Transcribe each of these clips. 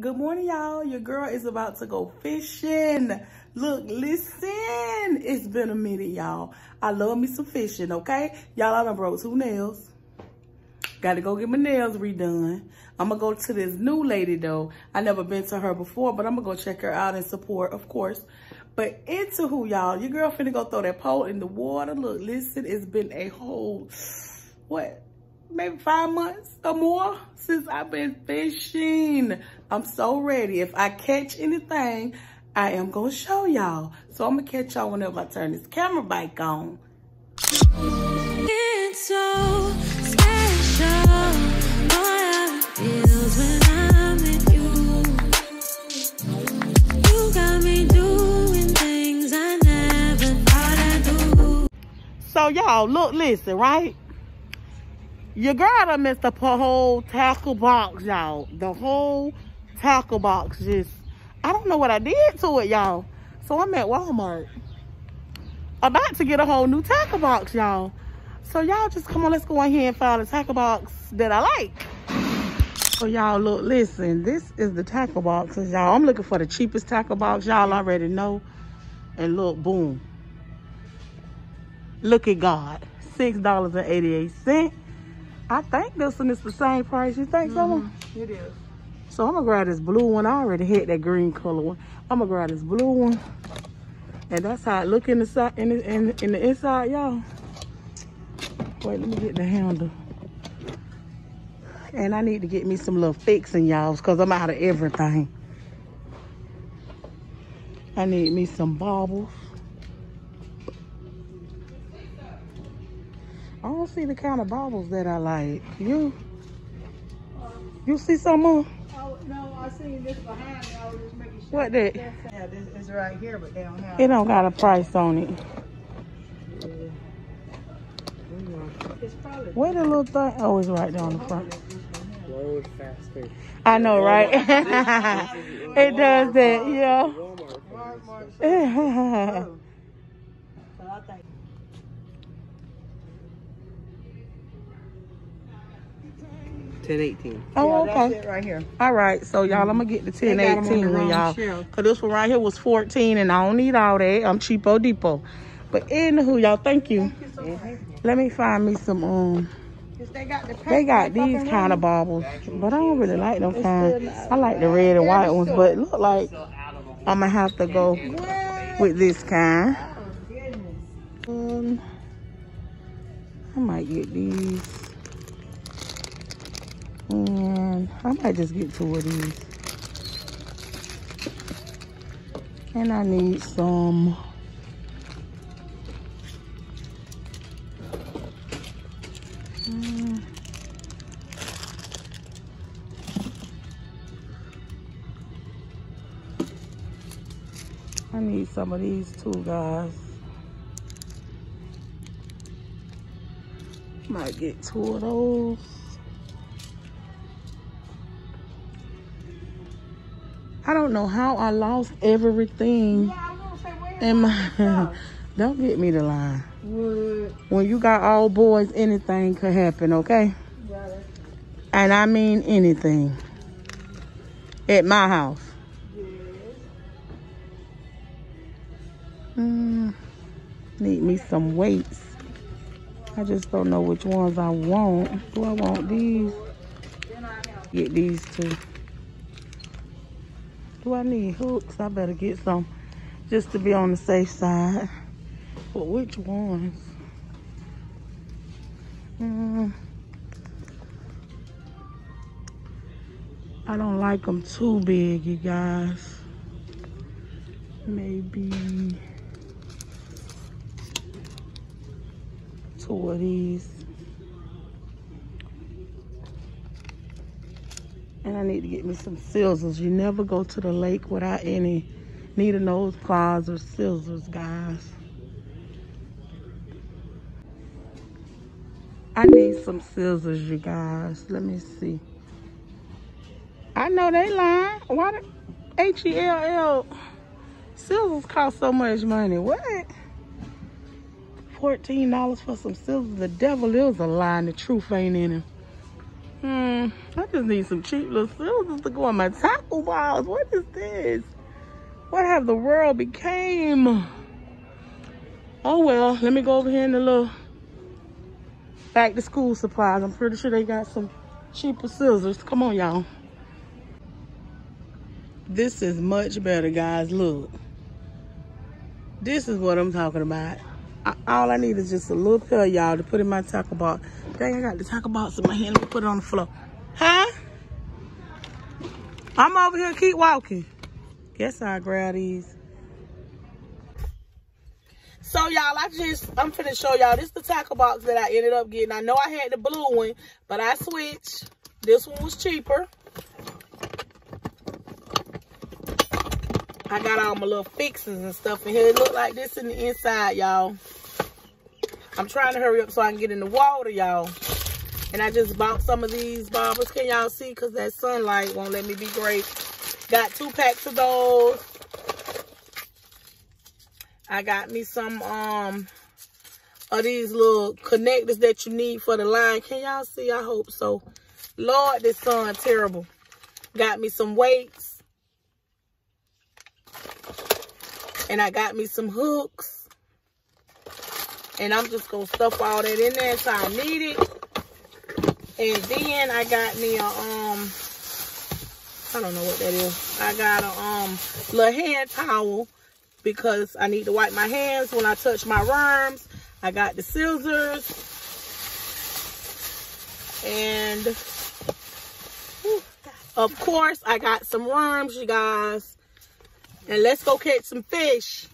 Good morning, y'all. Your girl is about to go fishing. Look, listen. It's been a minute, y'all. I love me some fishing, okay? Y'all, I done broke two nails. Got to go get my nails redone. I'm going to go to this new lady, though. I never been to her before, but I'm going to go check her out and support, of course. But into who, y'all? Your girl finna go throw that pole in the water. Look, listen, it's been a whole, what, maybe five months or more since I've been fishing. I'm so ready. If I catch anything, I am going to show y'all. So I'm going to catch y'all whenever I turn this camera back on. It's so special. Boy, feels when I'm with you. You got me doing things I never thought I'd do. So y'all, look, listen, right? Your girl done missed the whole tackle box, y'all. The whole tackle box just, I don't know what I did to it, y'all. So I'm at Walmart. About to get a whole new tackle box, y'all. So y'all just come on, let's go in here and find a tackle box that I like. So y'all look, listen, this is the tackle boxes, y'all. I'm looking for the cheapest tackle box, y'all already know. And look, boom. Look at God. $6.88. I think this one is the same price. You think mm -hmm. so? It is. So I'm gonna grab this blue one. I already had that green color one. I'm gonna grab this blue one. And that's how it look in the side in the, in, in the inside, y'all. Wait, let me get the handle. And I need to get me some little fixing, y'all, because I'm out of everything. I need me some bobbers. Don't see the kind of bobbers that I like. You? You see some more? Oh, no, I seen this behind me. I was just making sure. What that? Yeah, this is right here, but they don't have it. don't got a price on it. Where the little thing? Oh, it's right there on the front. Load faster. I know, right? it does that, yeah. ten eighteen. Oh, yeah, okay. right here. All right, so y'all, I'm gonna get the ten eighteen one, y'all. Cause this one right here was 14 and I don't need all that. I'm cheapo depot. But anywho, y'all, thank you. Thank you so Let me find me some um they got, the they got these kind of bobbers, but I don't really like them kind. I like the red and white ones, but look like I'm gonna have to go with this kind. Um, I might get these. And I might just get two of these. And I need some mm. I need some of these too, guys. Might get two of those. I don't know how I lost everything yeah, in my. don't get me the line. What? When you got all boys, anything could happen, okay? Yeah, and I mean anything. At my house. Yes. Mm, need me some weights. I just don't know which ones I want. Do I want these? Get these two. Do I need hooks? I better get some just to be on the safe side. But which ones? Mm, I don't like them too big, you guys. Maybe two of these. And I need to get me some scissors. You never go to the lake without any needle nose pliers or scissors, guys. I need some scissors, you guys. Let me see. I know they lying. Why the H-E-L-L scissors cost so much money? What? $14 for some scissors. The devil is a lie and the truth ain't in him. Hmm, I just need some cheap little scissors to go on my tackle balls. What is this? What have the world became? Oh well, let me go over here in the little back to school supplies. I'm pretty sure they got some cheaper scissors. Come on, y'all. This is much better, guys. Look. This is what I'm talking about. All I need is just a little pair, y'all, to put in my tackle box. Dang, I got the tackle box in my hand. Let me put it on the floor. Huh? I'm over here. Keep walking. Guess I'll grab these. So y'all, I just, I'm finna show y'all. This the tackle box that I ended up getting. I know I had the blue one, but I switched. This one was cheaper. I got all my little fixings and stuff in here. It look like this in the inside, y'all. I'm trying to hurry up so I can get in the water, y'all. And I just bought some of these bobbers. Can y'all see? Because that sunlight won't let me be great. Got two packs of those. I got me some um of these little connectors that you need for the line. Can y'all see? I hope so. Lord, this sun terrible. Got me some weights. And I got me some hooks. And I'm just going to stuff all that in there until I need it. And then I got me a, um, I don't know what that is. I got a um little hand towel because I need to wipe my hands when I touch my worms. I got the scissors. And of course, I got some worms, you guys. And let's go catch some fish.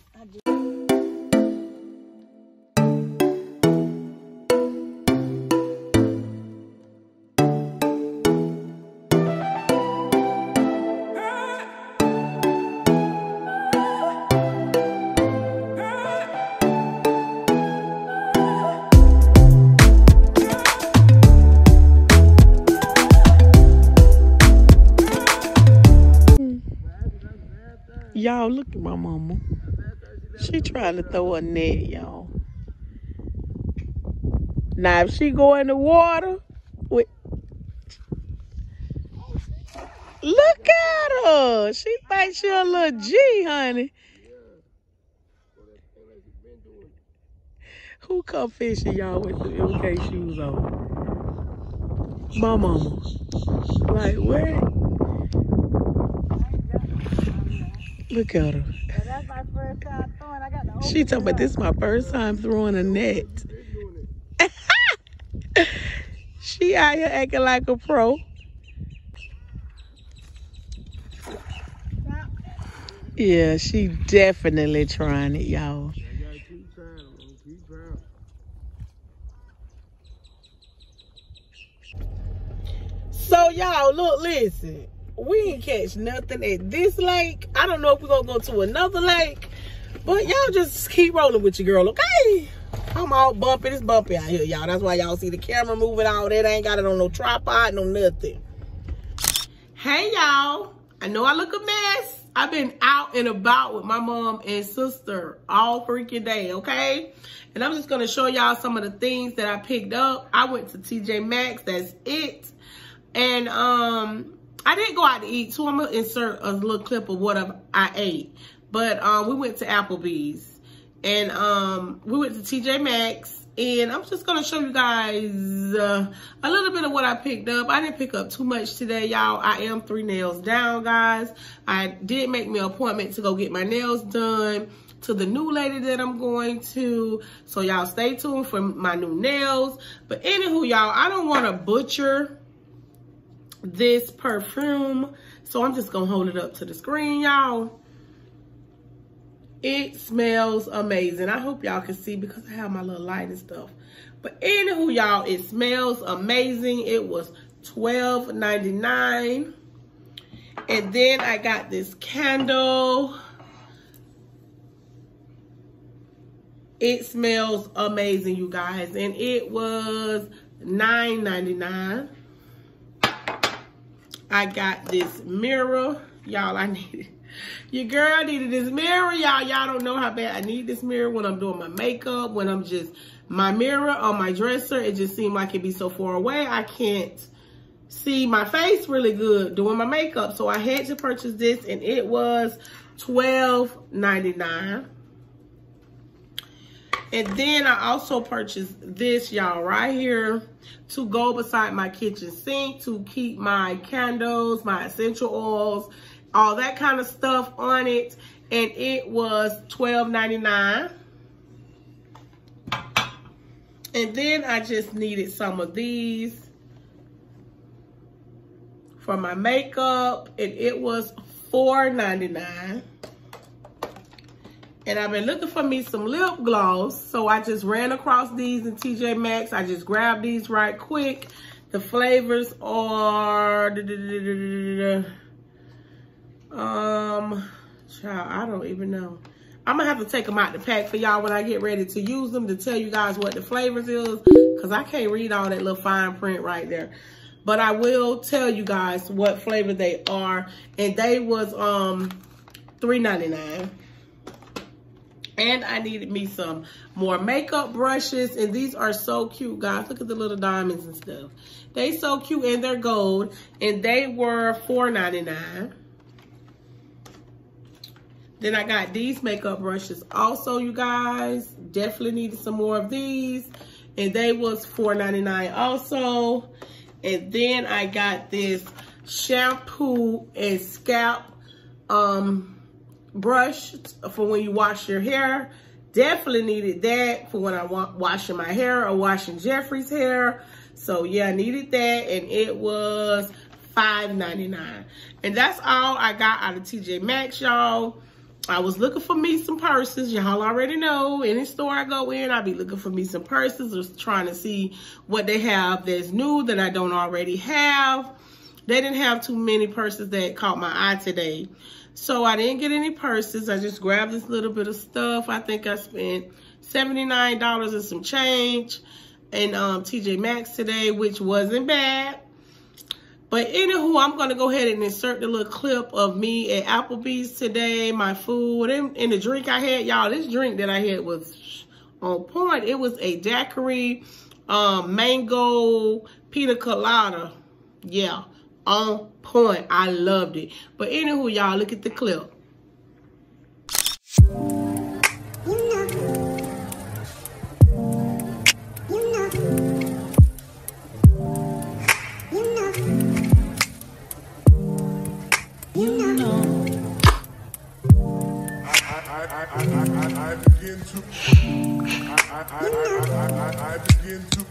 Y'all, look at my mama. She trying to throw a net, y'all. Now, if she go in the water, with... look at her. She thinks she a little G, honey. Who come fishing, y'all, with the MK shoes on? My mama. Like, where? Look at her. that's my first time throwing. I got the She talking about this is my first time throwing a net. she out here acting like a pro. Yeah, she definitely trying it, y'all. So y'all, look, listen. We ain't catch nothing at this lake. I don't know if we're gonna go to another lake. But y'all just keep rolling with your girl, okay? I'm all bumpy. It's bumpy out here, y'all. That's why y'all see the camera moving all that. I ain't got it on no tripod, no nothing. Hey, y'all. I know I look a mess. I've been out and about with my mom and sister all freaking day, okay? And I'm just going to show y'all some of the things that I picked up. I went to TJ Maxx. That's it. And um, I didn't go out to eat, so I'm going to insert a little clip of what I ate. But um, we went to Applebee's and um, we went to TJ Maxx. And I'm just going to show you guys uh, a little bit of what I picked up. I didn't pick up too much today, y'all. I am three nails down, guys. I did make me an appointment to go get my nails done to the new lady that I'm going to. So y'all stay tuned for my new nails. But anywho, y'all, I don't want to butcher this perfume. So I'm just going to hold it up to the screen, y'all. It smells amazing. I hope y'all can see because I have my little light and stuff. But anywho, y'all, it smells amazing. It was $12.99. And then I got this candle. It smells amazing, you guys. And it was $9.99. I got this mirror. Y'all, I need it. Your girl needed this mirror, y'all. Y'all don't know how bad I need this mirror when I'm doing my makeup, when I'm just, my mirror on my dresser, it just seemed like it'd be so far away. I can't see my face really good doing my makeup. So I had to purchase this and it was $12.99. And then I also purchased this, y'all, right here to go beside my kitchen sink to keep my candles, my essential oils, all that kind of stuff on it. And it was $12.99. And then I just needed some of these for my makeup. And it was $4.99. And I've been looking for me some lip gloss. So I just ran across these in TJ Maxx. I just grabbed these right quick. The flavors are... Um, child, I don't even know. I'm gonna have to take them out the pack for y'all when I get ready to use them to tell you guys what the flavors is because I can't read all that little fine print right there. But I will tell you guys what flavor they are. And they was um $3.99. And I needed me some more makeup brushes. And these are so cute, guys. Look at the little diamonds and stuff. They so cute and they're gold. And they were $4.99. Then I got these makeup brushes also, you guys. Definitely needed some more of these. And they was $4.99 also. And then I got this shampoo and scalp um, brush for when you wash your hair. Definitely needed that for when I'm washing my hair or washing Jeffrey's hair. So yeah, I needed that and it was $5.99. And that's all I got out of TJ Maxx, y'all. I was looking for me some purses. Y'all already know any store I go in, I'll be looking for me some purses or trying to see what they have that's new that I don't already have. They didn't have too many purses that caught my eye today. So I didn't get any purses. I just grabbed this little bit of stuff. I think I spent $79 and some change in um, TJ Maxx today, which wasn't bad. But anywho, I'm going to go ahead and insert the little clip of me at Applebee's today, my food, and, and the drink I had. Y'all, this drink that I had was on point. It was a daiquiri um, mango pina colada. Yeah, on point. I loved it. But anywho, y'all, look at the clip. I, I, I, I, I, I begin to.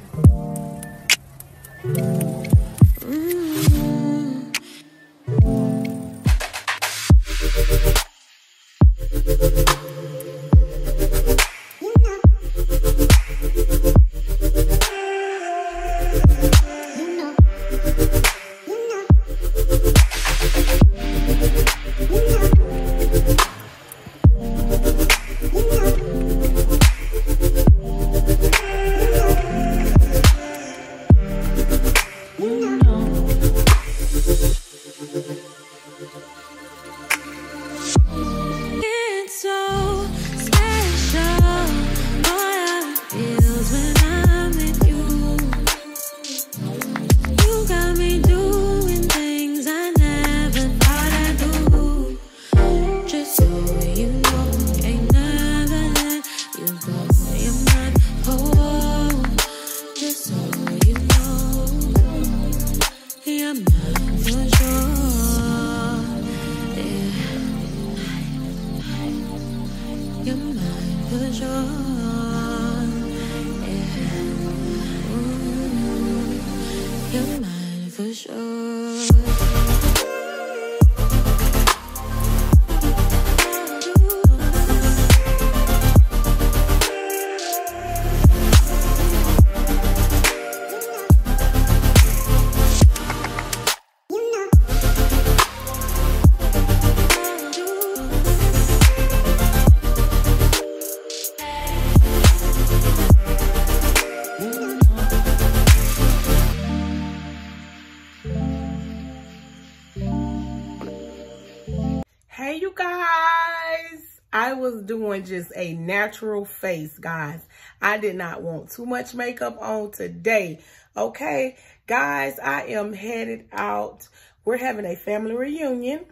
Was doing just a natural face, guys. I did not want too much makeup on today. Okay, guys, I am headed out. We're having a family reunion.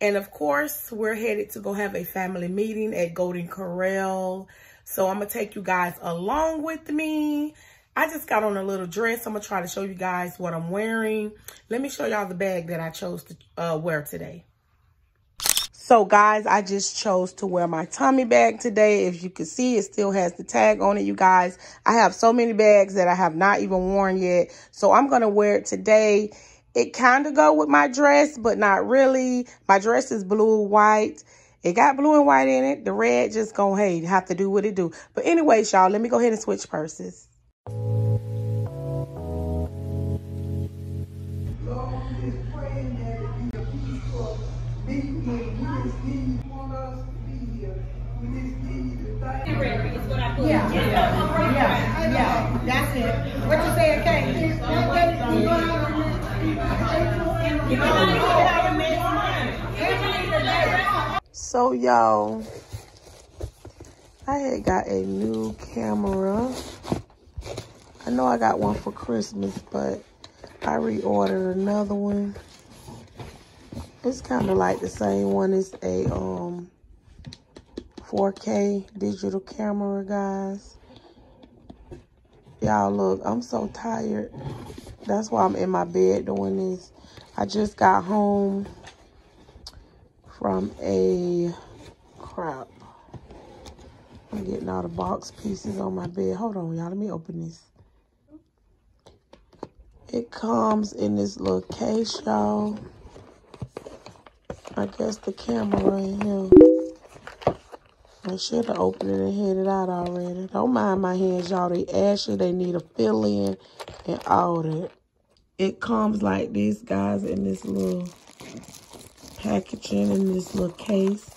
And of course, we're headed to go have a family meeting at Golden Corral. So I'm going to take you guys along with me. I just got on a little dress. I'm going to try to show you guys what I'm wearing. Let me show y'all the bag that I chose to uh, wear today. So guys, I just chose to wear my tummy bag today. If you can see, it still has the tag on it, you guys. I have so many bags that I have not even worn yet. So I'm going to wear it today. It kind of go with my dress, but not really. My dress is blue, and white. It got blue and white in it. The red just going, hey, have to do what it do. But anyways, y'all, let me go ahead and switch purses. That's it. What you say, okay? So, y'all, I had got a new camera. I know I got one for Christmas, but I reordered another one. It's kind of like the same one. It's a um 4K digital camera, guys. Y'all, look, I'm so tired. That's why I'm in my bed doing this. I just got home from a crap. I'm getting all the box pieces on my bed. Hold on, y'all. Let me open this. It comes in this little case, y'all. I guess the camera in here. Should have opened it and had it out already. Don't mind my hands, y'all. They ashy. They need a fill in and all that. It comes like this, guys, in this little packaging in this little case,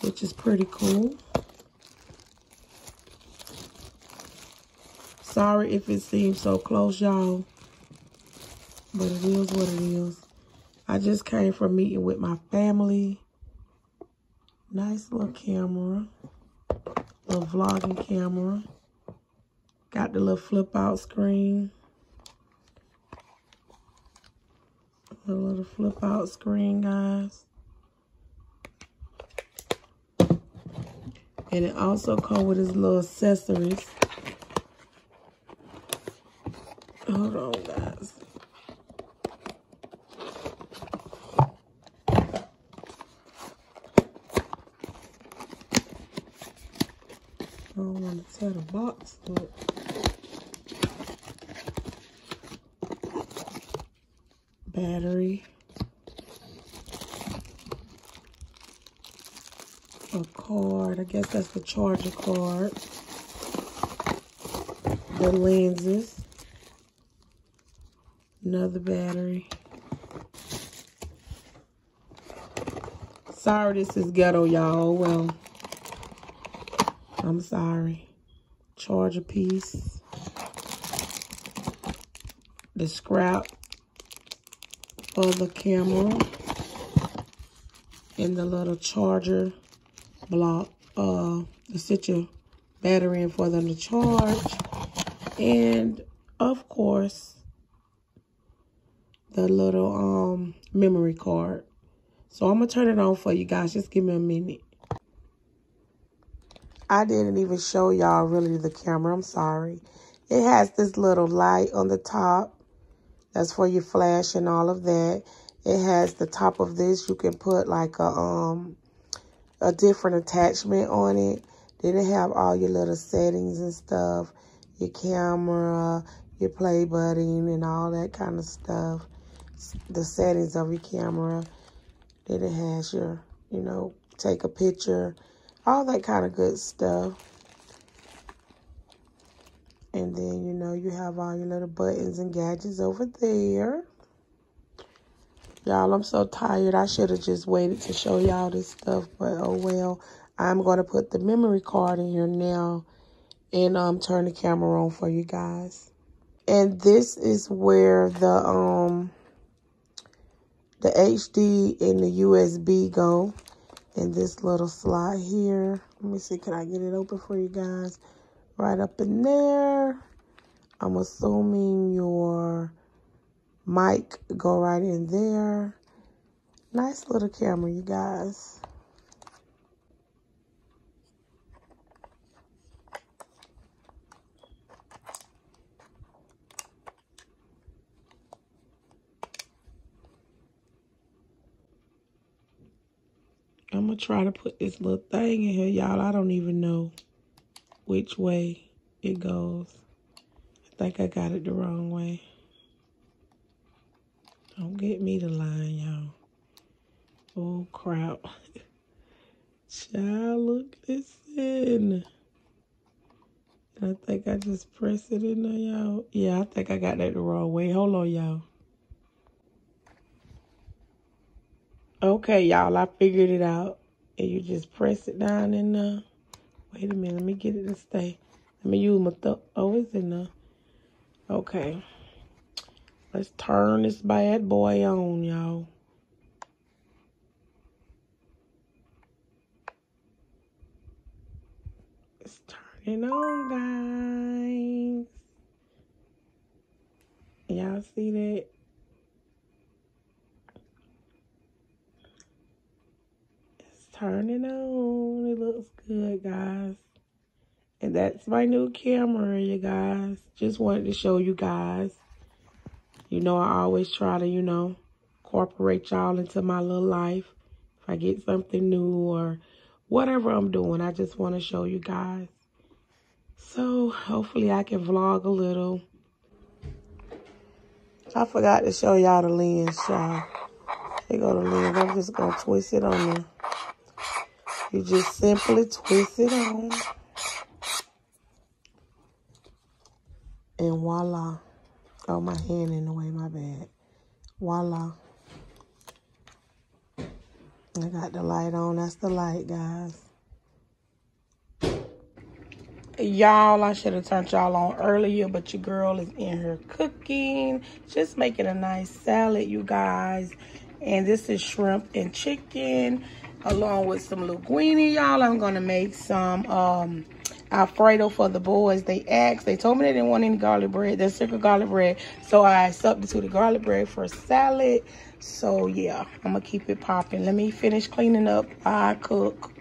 which is pretty cool. Sorry if it seems so close, y'all. But it is what it is. I just came from meeting with my family. Nice little camera little vlogging camera. Got the little flip out screen. A little flip out screen, guys. And it also comes with its little accessories. Hold on, guys. I don't want to tear the box up. Battery. A card. I guess that's the charger card. The lenses. Another battery. Sorry this is ghetto, y'all. Well, I'm sorry. Charger piece. The scrap for the camera. And the little charger block. Uh, to sit your battery in for them to charge. And, of course, the little um memory card. So I'm to turn it on for you guys. Just give me a minute. I didn't even show y'all really the camera. I'm sorry. It has this little light on the top. That's for your flash and all of that. It has the top of this. You can put like a um a different attachment on it. Then it have all your little settings and stuff. Your camera, your play button and all that kind of stuff. The settings of your camera. Then it has your, you know, take a picture all that kind of good stuff. And then, you know, you have all your little buttons and gadgets over there. Y'all, I'm so tired. I should have just waited to show y'all this stuff, but oh well. I'm going to put the memory card in here now and um turn the camera on for you guys. And this is where the um the HD and the USB go. In this little slot here. Let me see, can I get it open for you guys? Right up in there. I'm assuming your mic go right in there. Nice little camera, you guys. I'm going to try to put this little thing in here, y'all. I don't even know which way it goes. I think I got it the wrong way. Don't get me the line, y'all. Oh, crap. Child, look, listen. I think I just pressed it in there, y'all. Yeah, I think I got that the wrong way. Hold on, y'all. Okay, y'all, I figured it out. And you just press it down in there. Wait a minute, let me get it to stay. Let me use my thumb. Oh, it's in there. Okay. Let's turn this bad boy on, y'all. It's turning on, guys. Y'all see that? Turning on. It looks good, guys. And that's my new camera, you guys. Just wanted to show you guys. You know, I always try to, you know, incorporate y'all into my little life. If I get something new or whatever I'm doing, I just want to show you guys. So, hopefully I can vlog a little. I forgot to show y'all the lens, y'all. Here go the lens. I'm just going to twist it on there. You just simply twist it on. And voila. Oh, my hand in the way, my bad. Voila. I got the light on. That's the light, guys. Y'all, I should have turned y'all on earlier, but your girl is in here cooking. Just making a nice salad, you guys. And this is shrimp and chicken along with some linguine, y'all. I'm going to make some um, Alfredo for the boys. They asked, they told me they didn't want any garlic bread. They're sick of garlic bread. So I substituted garlic bread for salad. So yeah, I'm going to keep it popping. Let me finish cleaning up while I cook.